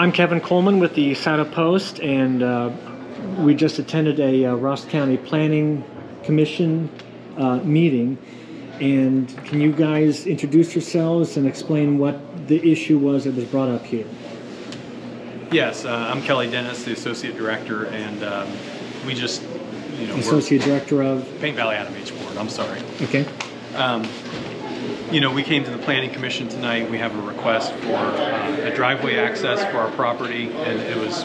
I'm Kevin Coleman with the Scioto Post, and uh, we just attended a uh, Ross County Planning Commission uh, meeting. And can you guys introduce yourselves and explain what the issue was that was brought up here? Yes, uh, I'm Kelly Dennis, the Associate Director, and um, we just, you know, Associate Director of, Paint Valley ADAMH. Board, I'm sorry. okay, Um, you know, we came to the Planning Commission tonight, we have a request for uh, a driveway access for our property, and it was,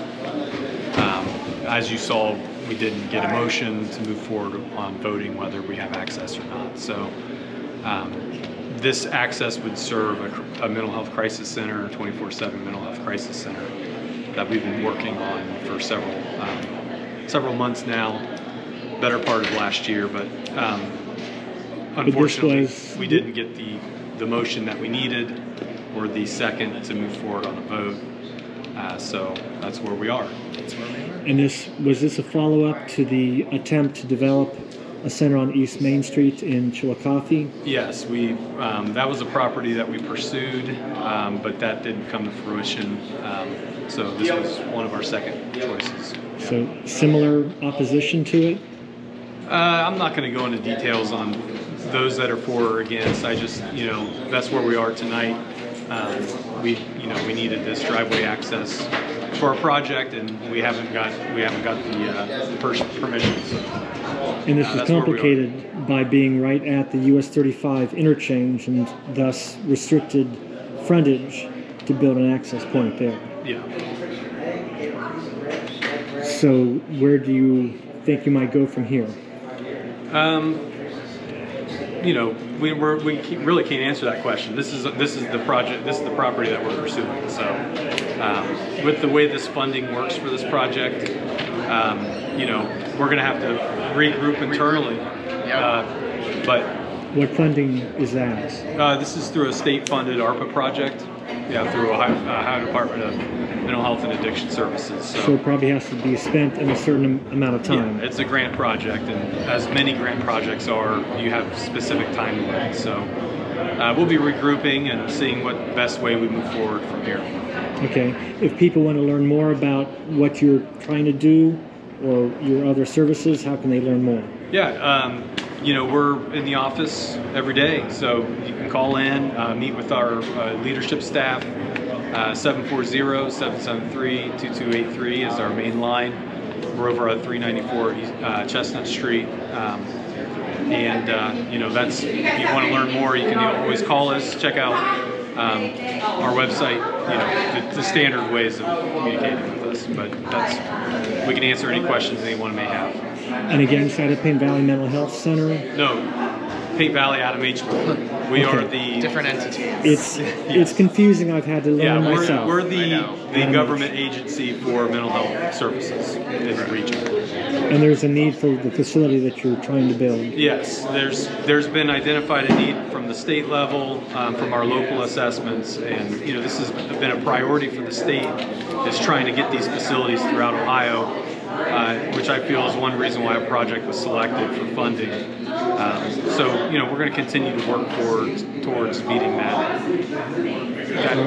um, as you saw, we didn't get a motion to move forward on voting whether we have access or not. So um, this access would serve a, a mental health crisis center, 24/7 mental health crisis center that we've been working on for several um, several months now, better part of last year. But um, unfortunately, was- we didn't get the the motion that we needed or the second to move forward on a vote. Uh, so that's where we are. and this, was this a follow-up to the attempt to develop a center on East Main Street in Chillicothe? Yes, we um, that was a property that we pursued, um, but that didn't come to fruition. Um, so this was one of our second choices. So similar opposition to it? Uh, I'm not going to go into details on those that are for or against. I just, you know, that's where we are tonight. Um, we, you know, we needed this driveway access for our project, and we haven't got we haven't got the, uh, pers- permission. So. And this Uh, is that's where we are. complicated by being right at the US 35 interchange and thus restricted frontage to build an access point there. Yeah. So where do you think you might go from here? Um, you know, we we're, we keep, really can't answer that question. This is this is the project. This is the property that we're pursuing. So, um, with the way this funding works for this project, um, you know, we're going to have to regroup internally. Uh, but What funding is that? uh, this is through a state-funded ARPA project. Yeah, through Ohio, Ohio Department of Mental Health and Addiction Services. So it probably has to be spent in a certain amount of time. Yeah, it's a grant project, and as many grant projects are, you have specific time limits. So uh, we'll be regrouping and seeing what best way we move forward from here. Okay. If people want to learn more about what you're trying to do or your other services, how can they learn more? Yeah, um, you know, we're in the office every day, so you can call in, uh, meet with our uh, leadership staff. Uh, 740-773-2283 is our main line. We're over at 394 uh, Chestnut Street. Um, and, uh, you know, that's, if you want to learn more, you can always call us, check out um, our website, you know, the, the standard ways of communicating with us. But that's, we can answer any questions anyone may have. And again, Scioto Paint Valley Mental Health Center. No, Paint Valley ADAMH. Board. We are the different entities. It's it's confusing. I've had to learn yeah we're, myself. we're the know. the government agency for mental health services in the region. and there's a need for the facility that you're trying to build. Yes, there's there's been identified a need from the state level, um, from our local assessments, and you know this has been a priority for the state is trying to get these facilities throughout Ohio, uh, which I feel is one reason why a project was selected for funding. Um, so you know we're going to continue to work towards towards meeting that that,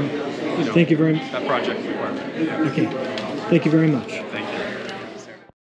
you know, Thank you very that project requirement. okay. Thank you very much.